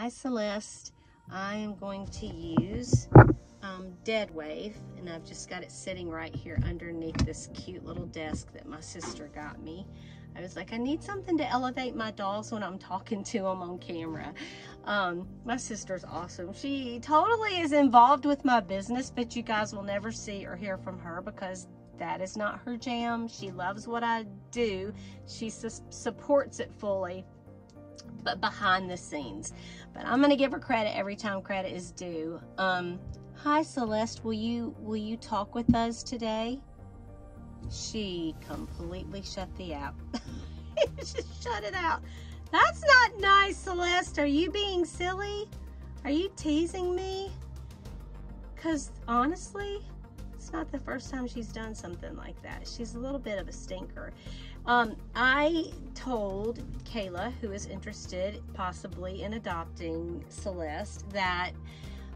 Hi Celeste. I am going to use um, Deadwave and I've just got it sitting right here underneath this cute little desk that my sister got me. I was like, I need something to elevate my dolls when I'm talking to them on camera. Um, my sister's awesome. She totally is involved with my business, but you guys will never see or hear from her because that is not her jam. She loves what I do. She su supports it fully but behind the scenes. But I'm gonna give her credit every time credit is due. Um, hi Celeste, will you will you talk with us today? She completely shut the app. Just shut it out. That's not nice, Celeste. Are you being silly? Are you teasing me? Because honestly, not the first time she's done something like that. She's a little bit of a stinker. Um, I told Kayla, who is interested possibly in adopting Celeste, that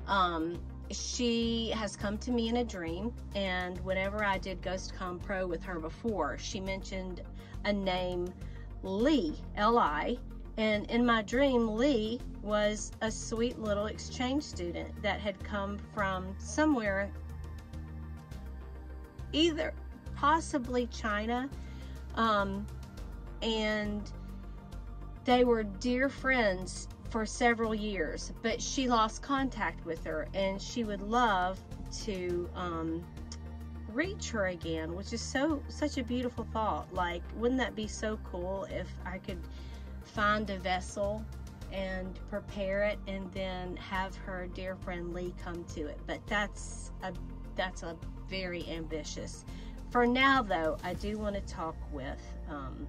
um, she has come to me in a dream. And whenever I did GhostCon Pro with her before, she mentioned a name, Lee, L-I. And in my dream, Lee was a sweet little exchange student that had come from somewhere, either possibly China um, and they were dear friends for several years, but she lost contact with her and she would love to um, reach her again, which is so such a beautiful thought. Like, wouldn't that be so cool if I could find a vessel and prepare it and then have her dear friend Lee come to it? But that's a that's a very ambitious for now, though, I do want to talk with um,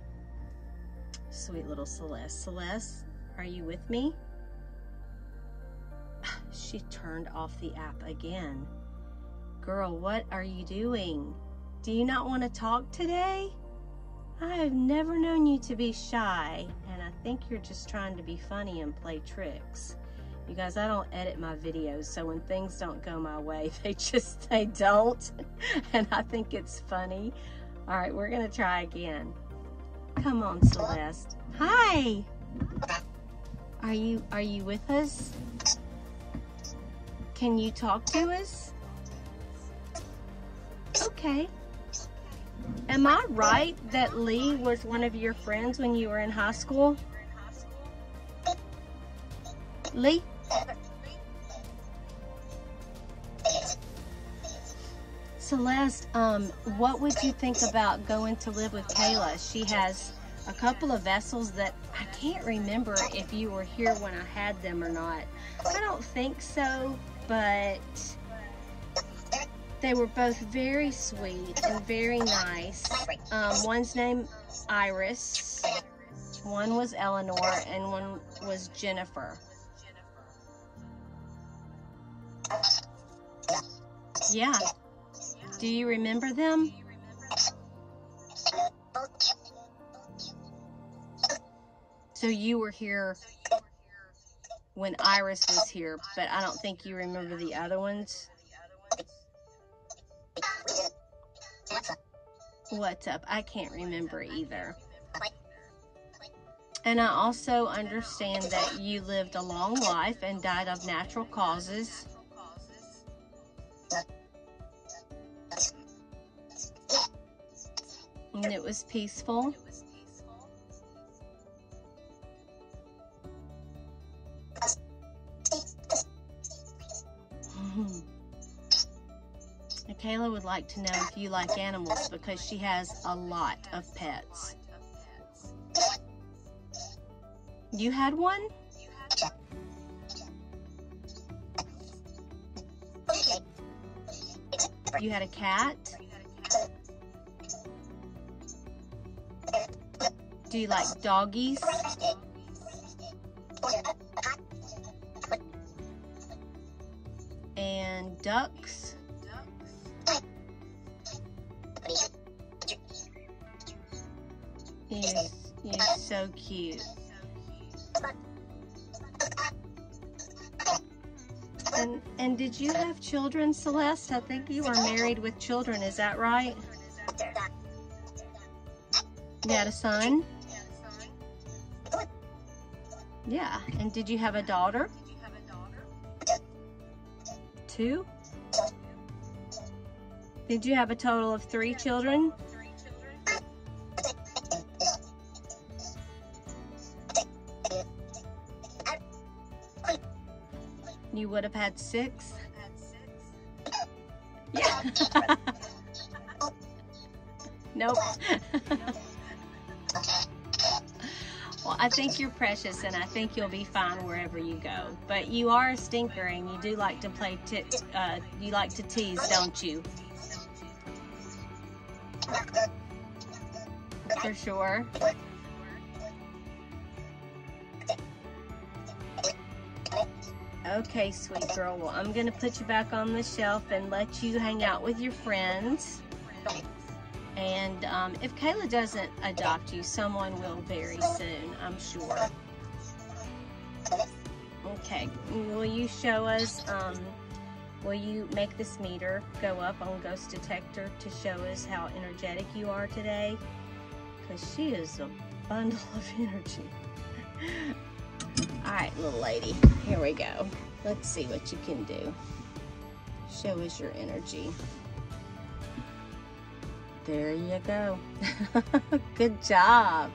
sweet little Celeste. Celeste, are you with me? She turned off the app again. Girl, what are you doing? Do you not want to talk today? I have never known you to be shy, and I think you're just trying to be funny and play tricks. You guys, I don't edit my videos, so when things don't go my way, they just, they don't. and I think it's funny. All right, we're gonna try again. Come on, Celeste. Hi. Are you, are you with us? Can you talk to us? Okay. Am I right that Lee was one of your friends when you were in high school? Lee? Celeste, um, what would you think about going to live with Kayla? She has a couple of vessels that I can't remember if you were here when I had them or not. I don't think so, but they were both very sweet and very nice. Um, one's name Iris, one was Eleanor, and one was Jennifer. Yeah. Do you remember them? So you were here when Iris was here, but I don't think you remember the other ones. What's up? I can't remember either. And I also understand that you lived a long life and died of natural causes. And it was peaceful. Mm-hmm. Kayla would like to know if you like animals because she has a lot of pets. You had one? You had a cat? Do you like doggies? And ducks? You're, you're so cute. And, and did you have children, Celeste? I think you were married with children, is that right? You had a son? Yeah. And did you have a daughter? Two? Did you have a total of three children? You would have had six? Yeah. nope. well, I think you're precious and I think you'll be fine wherever you go. But you are a stinker and you do like to play, uh, you like to tease, don't you? For sure. Okay, sweet girl. Well, I'm going to put you back on the shelf and let you hang out with your friends. And um, if Kayla doesn't adopt you, someone will very soon, I'm sure. Okay, will you show us, um, will you make this meter go up on Ghost Detector to show us how energetic you are today? Because she is a bundle of energy. All right, little lady, here we go. Let's see what you can do. Show us your energy. There you go. Good job.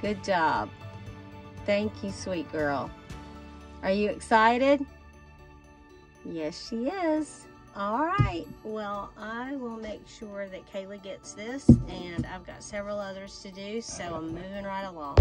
Good job. Thank you, sweet girl. Are you excited? Yes, she is. All right. Well, I will make sure that Kayla gets this, and I've got several others to do, so I'm moving right along.